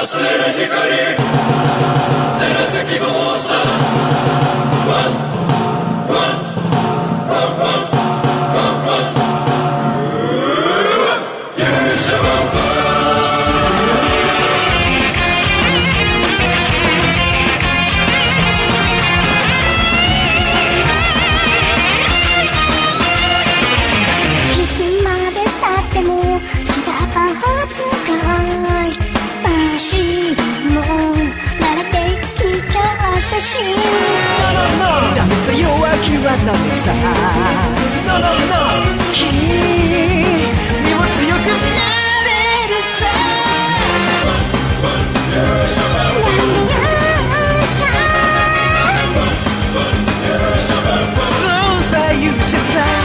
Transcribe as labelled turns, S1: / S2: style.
S1: Asere Hikari. you another side No, no, no 君を強くなれるさ Soon as I use your side